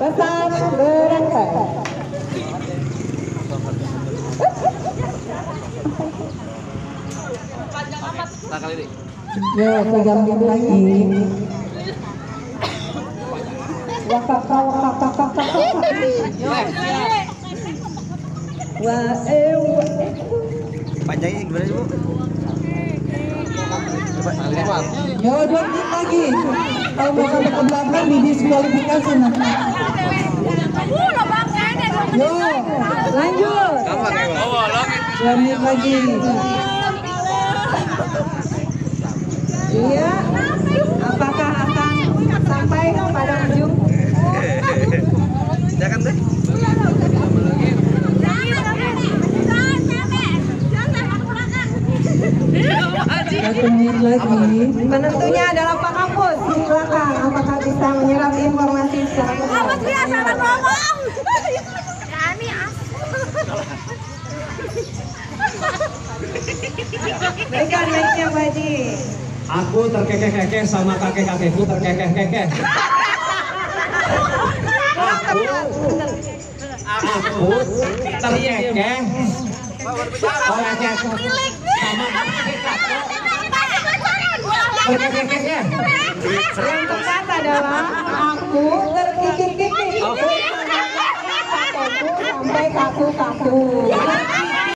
Pesan berangkat. Nah kali ini. Lagi. Panjangnya gimana sih bu? Coba. Yo, dua menit lagi. Kalau mau sampai ke belakang didiskualifikasi nanti. Lanjut. Dua menit lagi. Iya. Apakah akan sampai pada ujung? Jangan deh. Satu menit lagi. Penentunya adalah Pak Kampus. Silakan, apakah bisa menyerap informasi secara keseluruhan? Berikan mic-nya, Pak Haji. Aku terkekeh-kekeh sama kakek-kakekku terkekeh-kekeh. Aku, aku terkekeh oleh kekeh sama terkekeh-kekeh. Yang tepat adalah aku terkikik-kikik. Kakekku sampai kaku-kaku.